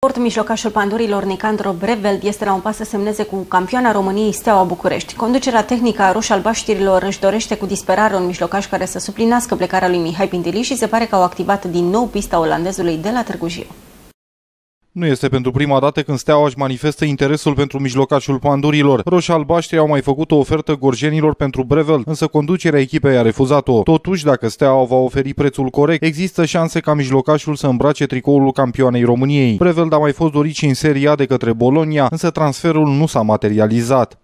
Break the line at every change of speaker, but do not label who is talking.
Sport mijlocașul pandurilor Nicandro Breveld este la un pas să semneze cu campioana României Steaua București. Conducerea tehnică a roș-albaștirilor își dorește cu disperare un mijlocaș care să suplinească plecarea lui Mihai Pintili și se pare că au activat din nou pista olandezului de la Târgu Jiu.
Nu este pentru prima dată când Steaua își manifestă interesul pentru mijlocașul pandurilor. Roșii albaștri au mai făcut o ofertă gorjenilor pentru Brevel, însă conducerea echipei a refuzat-o. Totuși, dacă Steaua va oferi prețul corect, există șanse ca mijlocașul să îmbrace tricoul campioanei României. Brevel a mai fost dorit și în Seria de către Bologna, însă transferul nu s-a materializat.